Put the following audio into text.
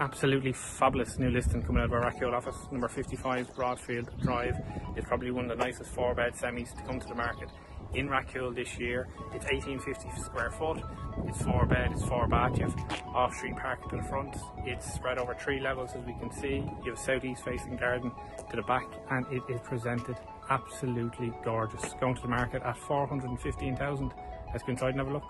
absolutely fabulous new listing coming out of our Rathcoole office, number 55 Broadfield Drive. It's probably one of the nicest four bed semis to come to the market in Rathcoole this year. It's 1850 square foot, it's four bed, it's four bath, you have off street parking to the front, it's spread over three levels as we can see, you have a southeast facing garden to the back and it is presented absolutely gorgeous. Going to the market at 415,000. Let's go inside and have a look.